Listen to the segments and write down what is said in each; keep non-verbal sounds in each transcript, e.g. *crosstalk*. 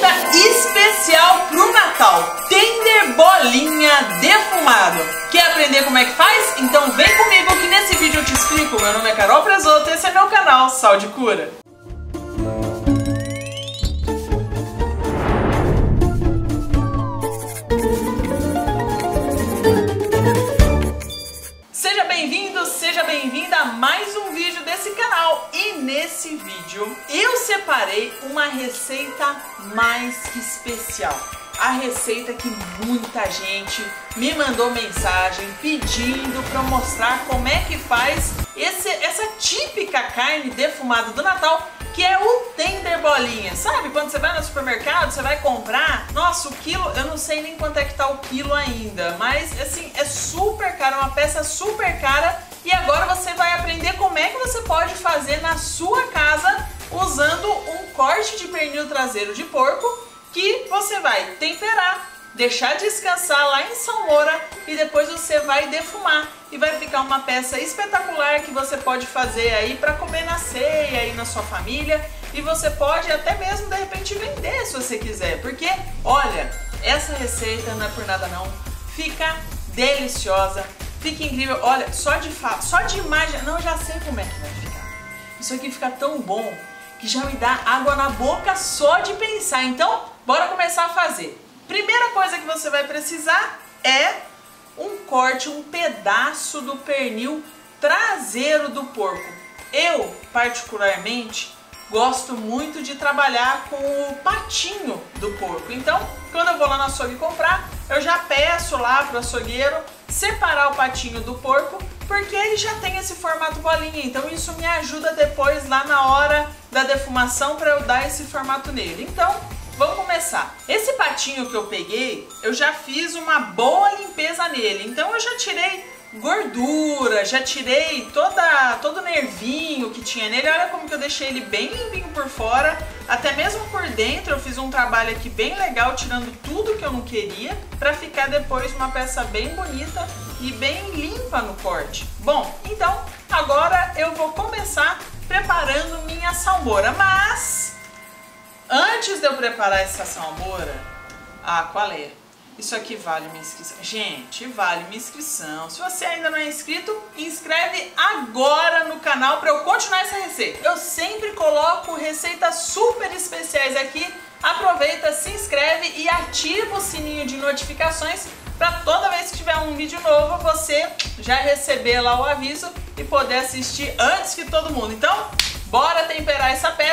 receita especial pro Natal. Tender bolinha defumado. Quer aprender como é que faz? Então vem comigo que nesse vídeo eu te explico. Meu nome é Carol Presoto e esse é meu canal Sal de Cura. Bem-vinda a mais um vídeo desse canal. E nesse vídeo eu separei uma receita mais que especial. A receita que muita gente me mandou mensagem pedindo para mostrar como é que faz esse, essa típica carne defumada do Natal que é o tender bolinha. Sabe quando você vai no supermercado, você vai comprar, nossa, o quilo, eu não sei nem quanto é que tá o quilo ainda, mas assim, é super caro, é uma peça super cara e agora você vai aprender como é que você pode fazer na sua casa usando um corte de pernil traseiro de porco que você vai temperar, deixar descansar lá em salmoura e depois você vai defumar. E vai ficar uma peça espetacular que você pode fazer aí para comer na ceia aí na sua família. E você pode até mesmo de repente vender se você quiser, porque olha, essa receita não é por nada não, fica deliciosa, fica incrível, olha, só de só de imagem, não, já sei como é que vai ficar. Isso aqui fica tão bom que já me dá água na boca só de pensar. Então, bora começar a fazer. Primeira coisa que você vai precisar é um corte, um pedaço do pernil traseiro do porco. Eu, particularmente, gosto muito de trabalhar com o patinho do porco. Então, quando eu vou lá no açougue comprar, eu já peço lá para o açougueiro separar o patinho do porco, porque ele já tem esse formato bolinha. Então, isso me ajuda depois lá na hora da defumação para eu dar esse formato nele. Então, vamos começar. Esse patinho que eu peguei, eu já fiz uma boa limpeza nele. Então, eu já tirei gordura, já tirei toda, todo o nervinho que tinha nele. Olha como que eu deixei ele bem limpinho por fora, até mesmo por dentro eu fiz um trabalho aqui bem legal, tirando tudo que eu não queria, para ficar depois uma peça bem bonita e bem limpa no corte. Bom, então agora eu vou começar preparando minha salmoura, mas antes de eu preparar essa salmoura, ah, qual é? Isso aqui vale minha inscrição. Gente, vale minha inscrição. Se você ainda não é inscrito, inscreve agora no canal para eu continuar essa receita. Eu sempre coloco receitas super especiais aqui. Aproveita, se inscreve e ativa o sininho de notificações para toda vez que tiver um vídeo novo você já receber lá o aviso e poder assistir antes que todo mundo. Então, bora temperar essa peça.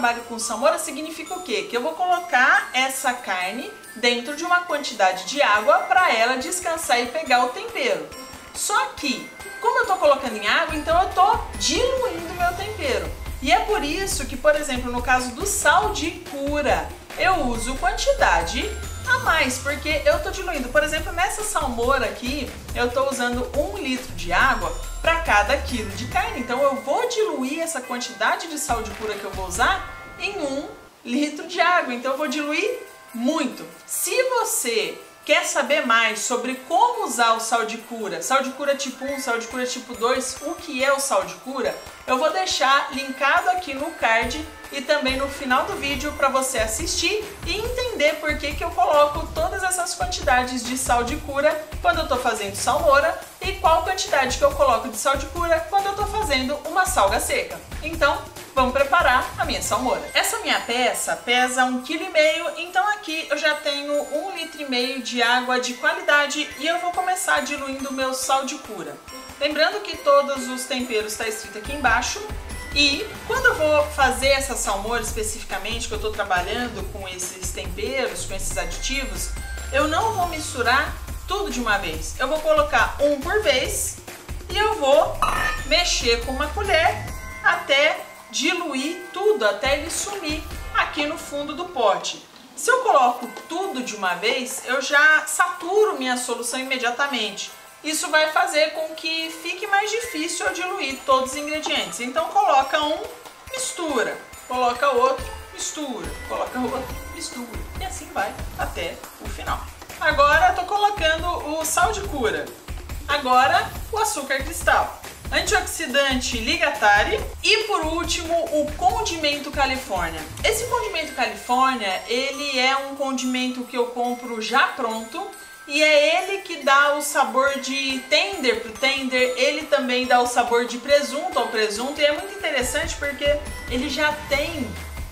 Trabalho com salmoura, significa o quê? Que eu vou colocar essa carne dentro de uma quantidade de água para ela descansar e pegar o tempero. Só que, como eu tô colocando em água, então eu tô diluindo meu tempero. E é por isso que, por exemplo, no caso do sal de cura, eu uso quantidade a mais, porque eu tô diluindo. Por exemplo, nessa salmoura aqui, eu tô usando um litro de água para cada quilo de carne. Então eu vou diluir essa quantidade de sal de cura que eu vou usar em um litro de água. Então eu vou diluir muito. Se você Quer saber mais sobre como usar o sal de cura, sal de cura tipo 1, sal de cura tipo 2, o que é o sal de cura? Eu vou deixar linkado aqui no card e também no final do vídeo para você assistir e entender por que, que eu coloco todas essas quantidades de sal de cura quando eu estou fazendo salmoura e qual quantidade que eu coloco de sal de cura quando eu estou fazendo uma salga seca. Então, vamos preparar a minha salmoura. Essa minha peça pesa 1,5 kg, então aqui eu já tenho 1,5 litro de água de qualidade e eu vou começar diluindo o meu sal de cura. Lembrando que todos os temperos está escrito aqui embaixo e quando eu vou fazer essa salmoura especificamente, que eu estou trabalhando com esses temperos, com esses aditivos, eu não vou misturar tudo de uma vez. Eu vou colocar um por vez e eu vou mexer com uma colher até diluir tudo, até ele sumir aqui no fundo do pote. Se eu coloco tudo de uma vez, eu já saturo minha solução imediatamente. Isso vai fazer com que fique mais difícil eu diluir todos os ingredientes. Então coloca um, mistura, coloca outro, mistura, coloca outro, mistura. E assim vai até o final. Agora eu tô colocando o sal de cura. Agora o açúcar cristal. Antioxidante Ligatari e por último o condimento Califórnia. Esse condimento Califórnia, ele é um condimento que eu compro já pronto e é ele que dá o sabor de tender pro tender, ele também dá o sabor de presunto ao presunto e é muito interessante porque ele já tem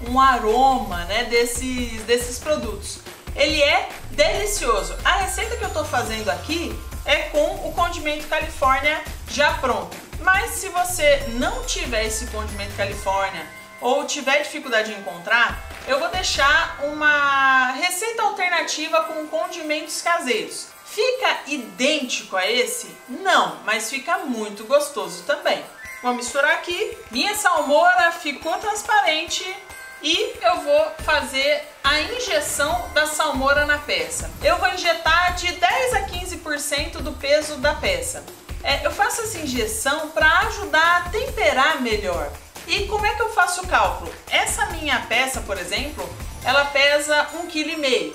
um aroma, né, desses desses produtos. Ele é delicioso. A receita que eu tô fazendo aqui é com o condimento Califórnia já pronto. Mas se você não tiver esse condimento Califórnia ou tiver dificuldade em encontrar, eu vou deixar uma receita alternativa com condimentos caseiros. Fica idêntico a esse? Não, mas fica muito gostoso também. Vou misturar aqui. Minha salmoura ficou transparente e eu vou fazer a injeção da salmoura na peça. Eu vou injetar de 10 a 15% do peso da peça. É, eu faço essa injeção para ajudar a temperar melhor. E como é que eu faço o cálculo? Essa minha peça, por exemplo, ela pesa 1,5 kg.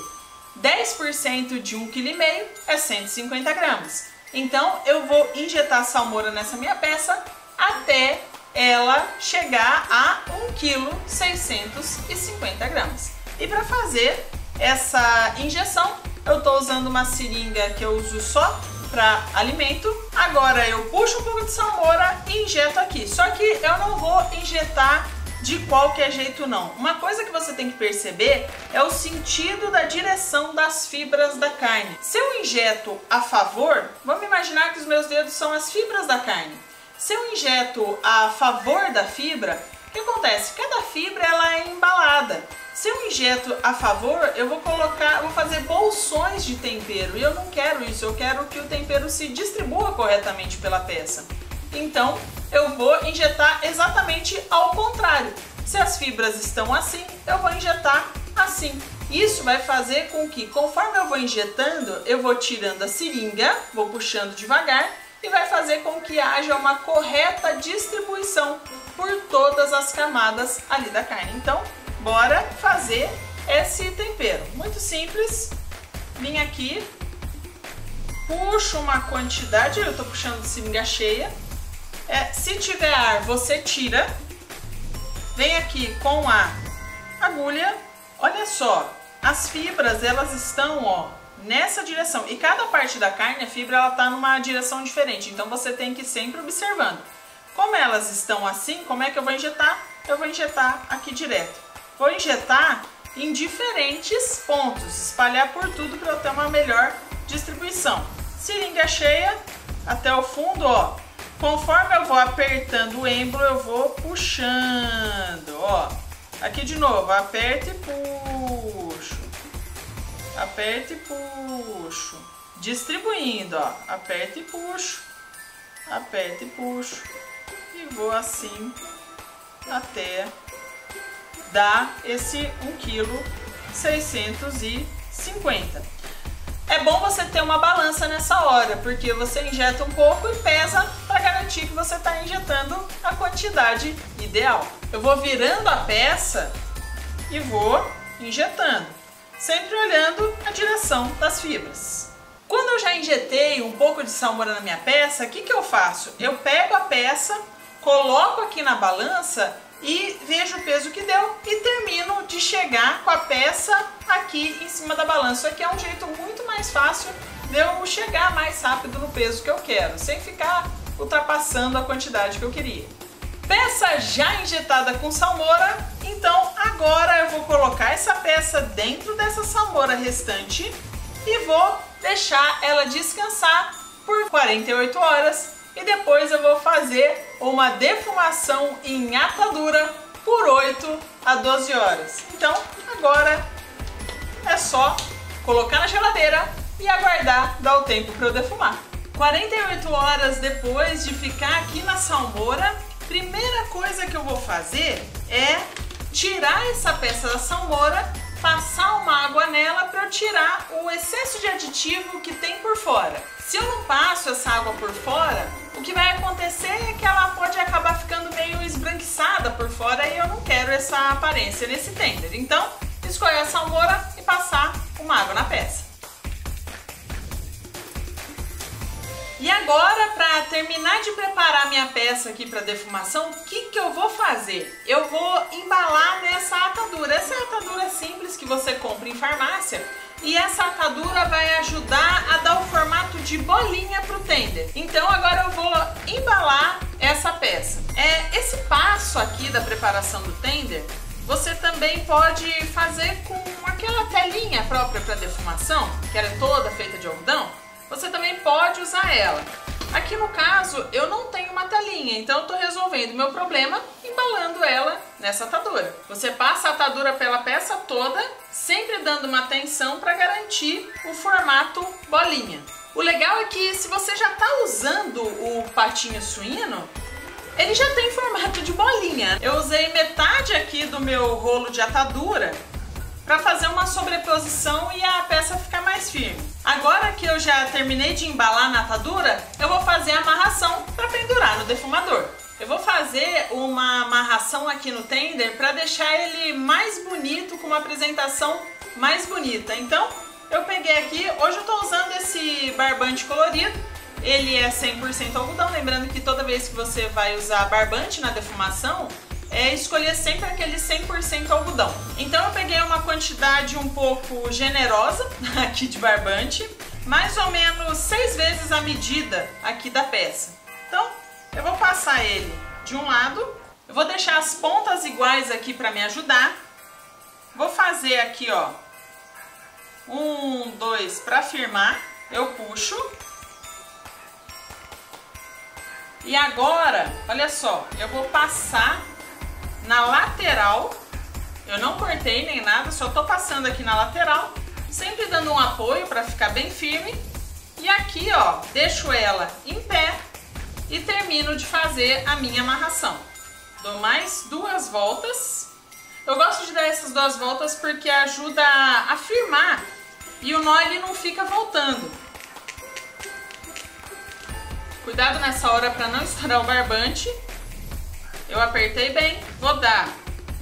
10% de 1,5 kg é 150 gramas. Então eu vou injetar salmoura nessa minha peça até ela chegar a 1 kg 650 gramas. E para fazer essa injeção, eu estou usando uma seringa que eu uso só para alimento. Agora eu puxo um pouco de salmoura e injeto aqui. Só que eu não vou injetar de qualquer jeito não. Uma coisa que você tem que perceber é o sentido da direção das fibras da carne. Se eu injeto a favor, vamos imaginar que os meus dedos são as fibras da carne. Se eu injeto a favor da fibra, o que acontece? Cada fibra ela é embalada. Se eu injeto a favor, eu vou colocar, vou fazer bolsões de tempero e eu não quero isso. Eu quero que o tempero se distribua corretamente pela peça. Então, eu vou injetar exatamente ao contrário. Se as fibras estão assim, eu vou injetar assim. Isso vai fazer com que, conforme eu vou injetando, eu vou tirando a seringa, vou puxando devagar e vai fazer com que haja uma correta distribuição por todas as camadas ali da carne. Então, bora fazer esse tempero. Muito simples. Vim aqui, puxo uma quantidade, eu tô puxando de seringa cheia. É, se tiver ar, você tira. Vem aqui com a agulha. Olha só, as fibras, elas estão, ó, nessa direção. E cada parte da carne, a fibra, ela tá numa direção diferente. Então você tem que ir sempre observando. Como elas estão assim, como é que eu vou injetar? Eu vou injetar aqui direto. Vou injetar em diferentes pontos, espalhar por tudo para eu ter uma melhor distribuição. Seringa cheia até o fundo, ó. Conforme eu vou apertando o êmbolo, eu vou puxando, ó. Aqui de novo, aperta e puxo aperto e puxo. Distribuindo, ó, aperto e puxo, aperto e puxo. E vou assim até dar esse 1 kg 650. É bom você ter uma balança nessa hora, porque você injeta um pouco e pesa para garantir que você está injetando a quantidade ideal. Eu vou virando a peça e vou injetando sempre olhando a direção das fibras. Quando eu já injetei um pouco de salmoura na minha peça, o que, que eu faço? Eu pego a peça, coloco aqui na balança e vejo o peso que deu e termino de chegar com a peça aqui em cima da balança. Isso aqui é um jeito muito mais fácil de eu chegar mais rápido no peso que eu quero, sem ficar ultrapassando a quantidade que eu queria. Peça já injetada com salmoura, então agora eu vou colocar essa peça dentro dessa salmoura restante e vou deixar ela descansar por 48 horas e depois eu vou fazer uma defumação em atadura por 8 a 12 horas. Então agora é só colocar na geladeira e aguardar dar o tempo para eu defumar. 48 horas depois de ficar aqui na salmoura, primeira coisa que eu vou fazer é tirar essa peça da salmoura, passar uma água nela para eu tirar o excesso de aditivo que tem por fora. Se eu não passo essa água por fora, o que vai acontecer é que ela pode acabar ficando meio esbranquiçada por fora e eu não quero essa aparência nesse tender. Então, escolher a salmoura e passar uma água na peça. Agora, para terminar de preparar minha peça aqui para defumação, o que, que eu vou fazer? Eu vou embalar nessa atadura. Essa é a atadura simples que você compra em farmácia. E essa atadura vai ajudar a dar o formato de bolinha pro tender. Então agora eu vou embalar essa peça. É, esse passo aqui da preparação do tender, você também pode fazer com aquela telinha própria para defumação, que era toda feita de algodão você também pode usar ela. Aqui no caso, eu não tenho uma telinha, então eu estou resolvendo meu problema embalando ela nessa atadura. Você passa a atadura pela peça toda, sempre dando uma tensão para garantir o formato bolinha. O legal é que se você já está usando o patinho suíno, ele já tem formato de bolinha. Eu usei metade aqui do meu rolo de atadura para fazer uma sobreposição e a peça ficar firme. Agora que eu já terminei de embalar na atadura, eu vou fazer a amarração para pendurar no defumador. Eu vou fazer uma amarração aqui no tender para deixar ele mais bonito, com uma apresentação mais bonita. Então, eu peguei aqui, hoje eu estou usando esse barbante colorido, ele é 100% algodão, lembrando que toda vez que você vai usar barbante na defumação, é escolher sempre aquele 100% algodão. Então eu peguei uma quantidade um pouco generosa *laughs* aqui de barbante, mais ou menos seis vezes a medida aqui da peça. Então eu vou passar ele de um lado, eu vou deixar as pontas iguais aqui para me ajudar. Vou fazer aqui, ó, um, dois, para firmar, eu puxo. E agora, olha só, eu vou passar na lateral. Eu não cortei nem nada, só tô passando aqui na lateral, sempre dando um apoio para ficar bem firme. E aqui, ó, deixo ela em pé e termino de fazer a minha amarração. Dou mais duas voltas. Eu gosto de dar essas duas voltas porque ajuda a firmar e o nó ele não fica voltando. Cuidado nessa hora para não *laughs* estourar o barbante. Eu apertei bem, vou dar.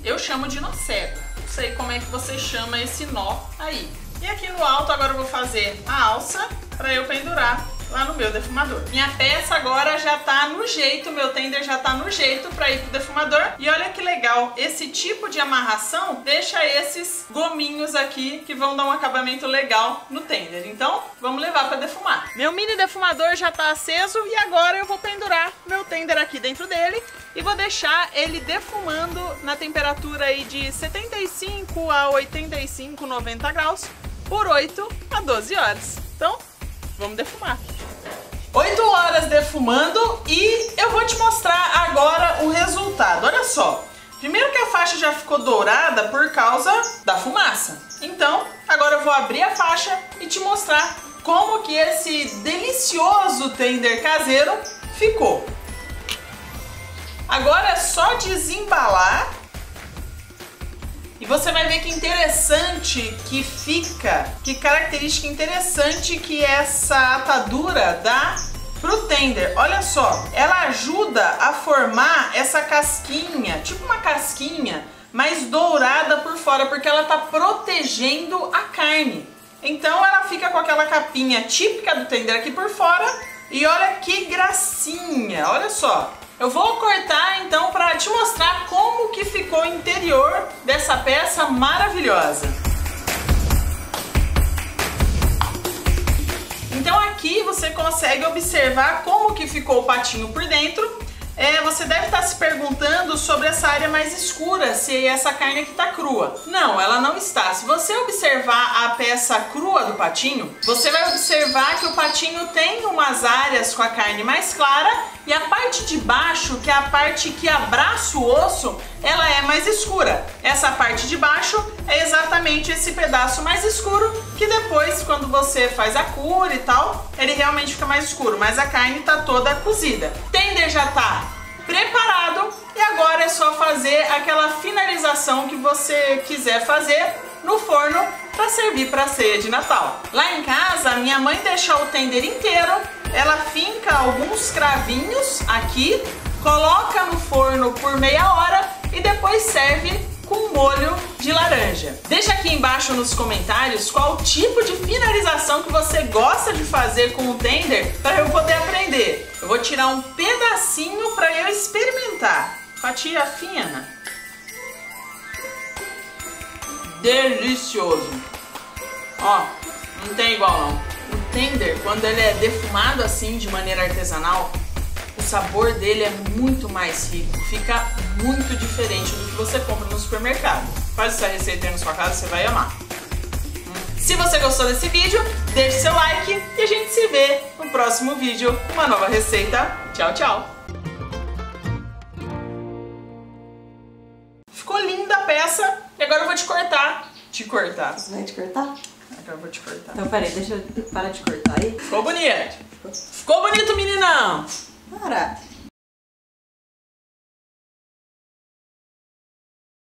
Eu chamo de nó cego. Não sei como é que você chama esse nó aí. E aqui no alto agora eu vou fazer a alça para eu pendurar lá no meu defumador. Minha peça agora já tá no jeito, meu tender já tá no jeito para ir pro defumador. E olha que legal, esse tipo de amarração deixa esses gominhos aqui que vão dar um acabamento legal no tender. Então, vamos levar para defumar. Meu mini defumador já tá aceso e agora eu vou pendurar meu tender aqui dentro dele e vou deixar ele defumando na temperatura aí de 75 a 85, 90 graus por 8 a 12 horas. Então, vamos defumar. 8 horas defumando e eu vou te mostrar agora o resultado. Olha só, primeiro que a faixa já ficou dourada por causa da fumaça. Então, agora eu vou abrir a faixa e te mostrar como que esse delicioso tender caseiro ficou. Agora é só desembalar e você vai ver que interessante que fica, que característica interessante que essa atadura dá pro tender. Olha só, ela ajuda a formar essa casquinha, tipo uma casquinha, mais dourada por fora, porque ela tá protegendo a carne. Então ela fica com aquela capinha típica do tender aqui por fora. E olha que gracinha, olha só. Eu vou cortar então para te mostrar como que ficou o interior dessa peça maravilhosa. Aqui você consegue observar como que ficou o patinho por dentro é, você deve estar se perguntando sobre essa área mais escura, se essa carne aqui está crua. Não, ela não está. Se você observar a peça crua do patinho, você vai observar que o patinho tem umas áreas com a carne mais clara e a parte de baixo, que é a parte que abraça o osso, ela é mais escura. Essa parte de baixo é esse pedaço mais escuro que depois, quando você faz a cura e tal, ele realmente fica mais escuro, mas a carne está toda cozida. Tender já está preparado e agora é só fazer aquela finalização que você quiser fazer no forno para servir para ceia de Natal. Lá em casa, minha mãe deixou o tender inteiro, ela finca alguns cravinhos aqui, coloca no forno por meia hora e depois serve com molho de laranja. Deixa aqui embaixo nos comentários qual tipo de finalização que você gosta de fazer com o tender para eu poder aprender. Eu vou tirar um pedacinho para eu experimentar. Fatia fina. Delicioso. Ó, não tem igual não. O tender, quando ele é defumado assim de maneira artesanal, o sabor dele é muito mais rico, fica muito diferente do que você compra no supermercado. Faz essa receita aí na sua casa, você vai amar. Se você gostou desse vídeo, deixe seu like e a gente se vê no próximo vídeo com uma nova receita. Tchau, tchau! Ficou linda a peça e agora eu vou te cortar. Te cortar. Você vai te cortar? Agora eu vou te cortar. Então peraí, deixa eu parar de cortar aí. Ficou bonito. Ficou bonito, meninão. Para.